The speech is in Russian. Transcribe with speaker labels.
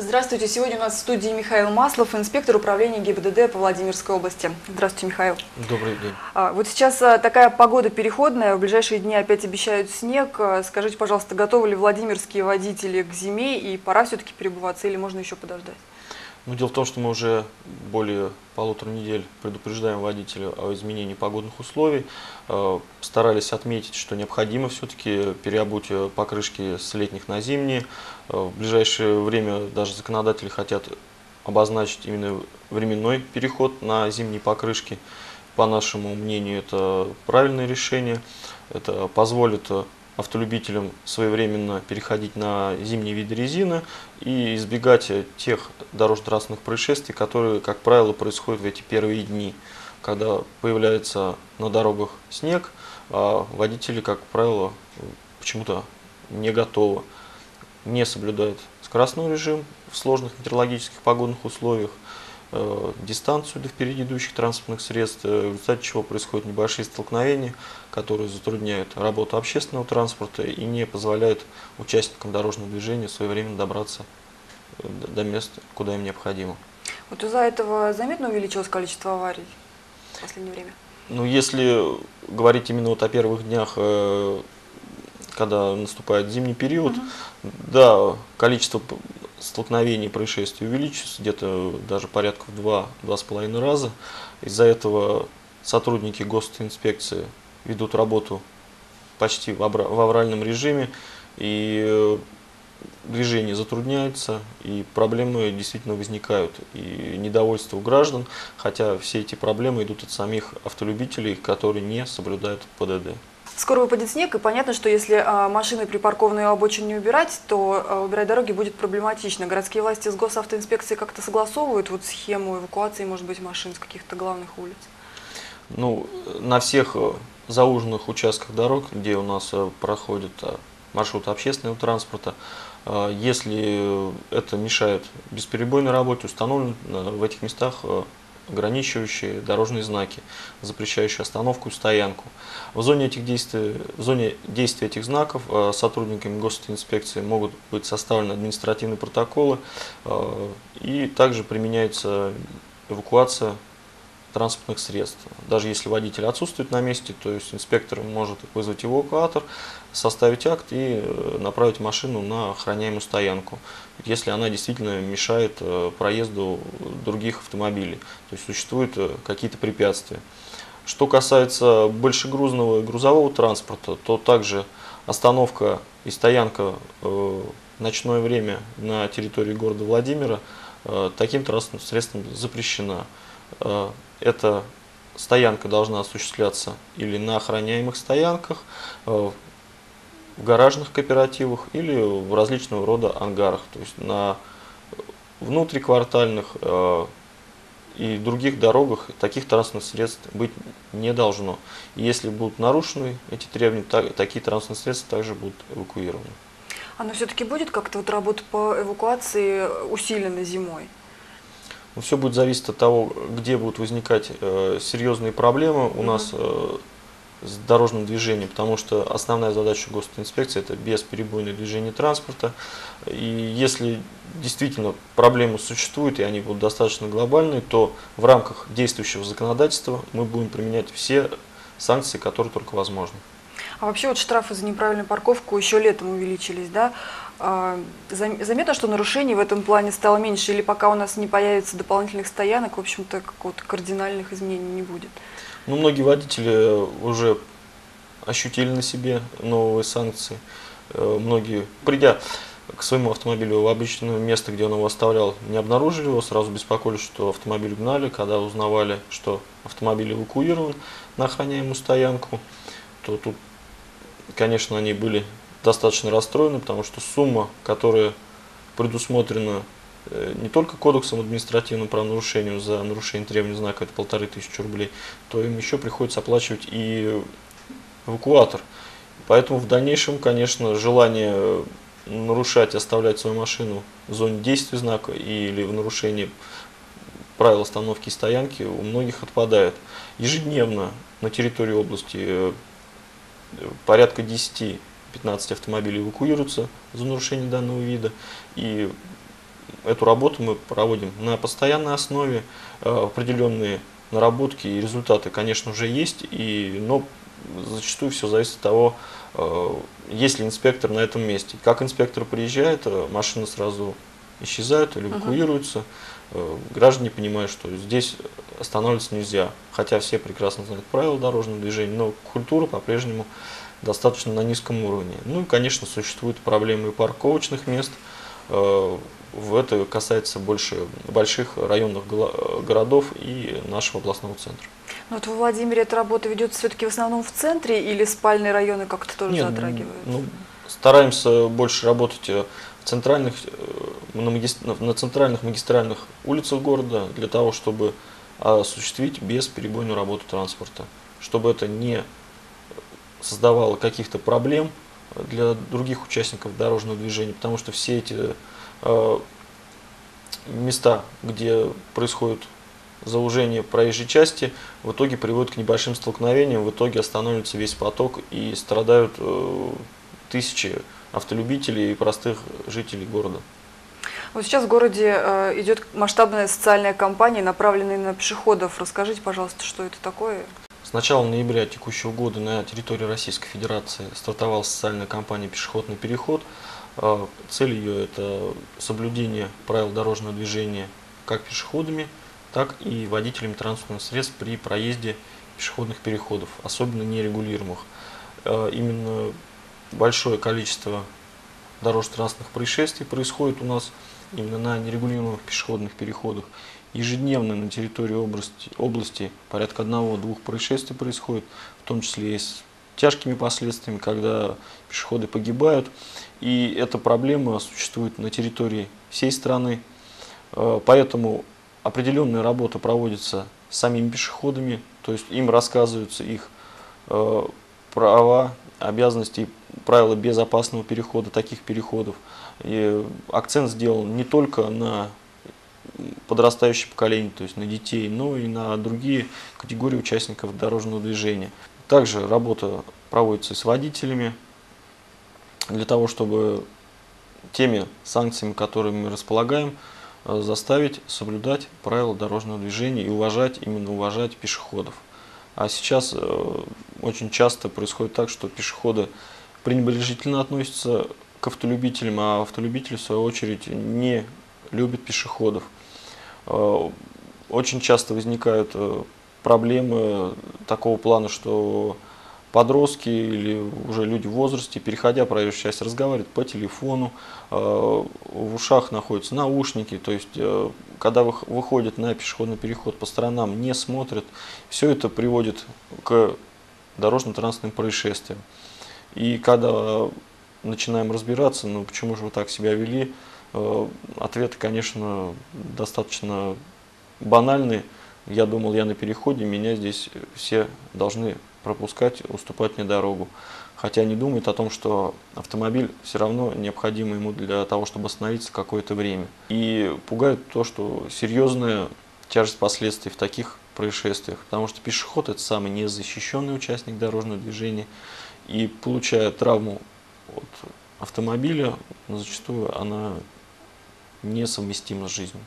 Speaker 1: Здравствуйте. Сегодня у нас в студии Михаил Маслов, инспектор управления ГИБДД по Владимирской области. Здравствуйте, Михаил.
Speaker 2: Добрый день.
Speaker 1: А, Вот сейчас а, такая погода переходная, в ближайшие дни опять обещают снег. А, Скажите, пожалуйста, готовы ли владимирские водители к зиме и пора все-таки перебываться или можно еще подождать?
Speaker 2: Ну, дело в том, что мы уже более полутора недель предупреждаем водителя о изменении погодных условий. Э, Старались отметить, что необходимо все-таки переобуть э, покрышки с летних на зимние. Э, В ближайшее время даже законодатели хотят обозначить именно временной переход на зимние покрышки. По нашему мнению, это правильное решение. Это позволит автолюбителям своевременно переходить на зимние виды резины и избегать тех дорожно-трассных происшествий, которые, как правило, происходят в эти первые дни, когда появляется на дорогах снег, а водители, как правило, почему-то не готовы, не соблюдают скоростной режим в сложных метеорологических погодных условиях, дистанцию до впереди идущих транспортных средств, э, в результате чего происходят небольшие столкновения, которые затрудняют работу общественного транспорта и не позволяют участникам дорожного движения своевременно добраться э, до- места, куда им необходимо.
Speaker 1: Вот из-за этого заметно увеличилось количество аварий в последнее время?
Speaker 2: Ну, если говорить именно вот о первых днях, э, когда наступает зимний период, да, количество столкновений, происшествий увеличится где-то даже порядка в два, два с половиной раза. Из-за этого сотрудники госинспекции ведут работу почти в авральном режиме, и э, движение затрудняется, и проблемы действительно возникают, и недовольство у граждан, хотя все эти проблемы идут от самих автолюбителей, которые не соблюдают ПДД.
Speaker 1: Скоро выпадет снег, и понятно, что если а, машины припаркованные у обочин не убирать, то а, убирать дороги будет проблематично. Городские власти с госавтоинспекцией как-то согласовывают вот схему эвакуации, может быть, машин с каких-то главных улиц?
Speaker 2: Ну, на всех э, зауженных участках дорог, где у нас э, проходят э, маршруты общественного транспорта, если это мешает бесперебойной работе, установлены э, в этих местах ограничивающие дорожные знаки, запрещающие остановку и стоянку. В зоне, этих действий, в зоне действия этих знаков э, сотрудниками госинспекции могут быть составлены административные протоколы э, и также применяется эвакуация транспортных средств. Даже если водитель отсутствует на месте, то есть инспектор может вызвать эвакуатор, составить акт и э, направить машину на охраняемую стоянку, если она действительно мешает э, проезду других автомобилей, то есть существуют э, какие-то препятствия. Что касается большегрузного и грузового транспорта, то также остановка и стоянка в ночное время на территории города Владимира таким транспортным средством запрещена. Э, Эта стоянка должна осуществляться или на охраняемых стоянках, э, в гаражных кооперативах или в различного рода ангарах, то есть на внутриквартальных э, и других дорогах таких транспортных средств быть не должно. И если будут нарушены эти требования, та- такие транспортные средства также будут эвакуированы.
Speaker 1: Оно все-таки будет как-то вот работа по эвакуации усилена зимой?
Speaker 2: Но все будет зависеть от того, где будут возникать э, серьезные проблемы у
Speaker 1: Мгм.
Speaker 2: нас э, с дорожным движением, потому что основная задача госинспекции это бесперебойное движение транспорта. И если действительно проблемы существуют и они будут достаточно глобальные, то в рамках действующего законодательства мы будем применять все санкции, которые только возможны.
Speaker 1: А вообще вот штрафы за неправильную парковку еще летом увеличились, да? А, зам- Заметно, что нарушений в этом плане стало меньше, или пока у нас не появится дополнительных стоянок, в общем-то, какого-то кардинальных изменений не будет?
Speaker 2: Ну, многие водители уже ощутили на себе новые санкции. Э, Многие, придя к своему автомобилю в обычное место, где он его оставлял, не обнаружили его, сразу беспокоились, что автомобиль гнали. Когда узнавали, что автомобиль эвакуирован на охраняемую стоянку, то тут, конечно, они были достаточно расстроены, потому что сумма, которая предусмотрена э, не только кодексом административного правонарушения за нарушение требований знака это полторы тысячи рублей, то им еще приходится оплачивать и эвакуатор. Поэтому в дальнейшем, конечно, желание э, нарушать, оставлять свою машину в зоне действия знака или в нарушении правил остановки и стоянки у многих отпадает. Ежедневно на территории области э, порядка 10 15 автомобилей эвакуируются за нарушение данного вида. И эту работу мы проводим на постоянной основе. Э, определенные наработки и результаты, конечно, уже есть, и, но зачастую все зависит от того, э, есть ли инспектор на этом месте. Как инспектор приезжает, э, машины сразу исчезают или эвакуируются. Угу. Граждане понимают, что здесь останавливаться нельзя. Хотя все прекрасно знают правила дорожного движения, но культура по-прежнему достаточно на низком уровне. Ну и, конечно, существуют проблемы и парковочных мест. Э, В это касается больше больших районных гла- городов и нашего областного центра.
Speaker 1: Ну, вот во Владимире эта работа ведется все-таки в основном в центре или спальные районы как-то тоже
Speaker 2: Нет,
Speaker 1: затрагивают?
Speaker 2: Ну, стараемся больше работать э, в центральных, э, на, магис- на- на центральных магистральных улицах города для того, чтобы осуществить бесперебойную работу транспорта, чтобы это не создавало каких-то проблем для других участников дорожного движения, потому что все эти э, места, где происходит заужение проезжей части, в итоге приводят к небольшим столкновениям, в итоге останавливается весь поток и страдают э, тысячи автолюбителей и простых жителей города.
Speaker 1: Вот сейчас в городе э, идет масштабная социальная кампания, направленная на пешеходов. Расскажите, пожалуйста, что это такое?
Speaker 2: С начала ноября текущего года на территории Российской Федерации стартовала социальная кампания «Пешеходный переход». Э, Цель ее – это соблюдение правил дорожного движения как пешеходами, так и водителями транспортных средств при проезде пешеходных переходов, особенно нерегулируемых. Э, Именно большое количество дорожно-транспортных происшествий происходит у нас именно на нерегулируемых пешеходных переходах. Ежедневно на территории области, области порядка одного-двух происшествий происходит, в том числе и с тяжкими последствиями, когда пешеходы погибают. И эта проблема существует на территории всей страны. Э, Поэтому определенная работа проводится самими пешеходами, то есть им рассказываются их э, права, обязанности правила безопасного перехода, таких переходов. И акцент сделан не только на подрастающее поколение, то есть на детей, но и на другие категории участников дорожного движения. Также работа проводится и с водителями для того, чтобы теми санкциями, которыми мы располагаем, э, заставить соблюдать правила дорожного движения и уважать, именно уважать пешеходов. А сейчас э, очень часто происходит так, что пешеходы пренебрежительно относятся к автолюбителям, а автолюбители, в свою очередь, не любят пешеходов. Э, Очень часто возникают э, проблемы такого плана, что подростки или уже люди в возрасте, переходя проезжую часть, разговаривают по телефону, э, в ушах находятся наушники, то есть когда вых- выходят на пешеходный переход по сторонам, не смотрят, все это приводит к дорожно-транспортным происшествиям. И когда начинаем разбираться, ну почему же вы так себя вели, ответы, конечно, достаточно банальные. Я думал, я на переходе, меня здесь все должны пропускать, уступать мне дорогу. Хотя не думают о том, что автомобиль все равно необходим ему для того, чтобы остановиться какое-то время. И пугает то, что серьезная тяжесть последствий в таких происшествиях, потому что пешеход это самый незащищенный участник дорожного движения, и получая травму от автомобиля, зачастую она несовместима с жизнью.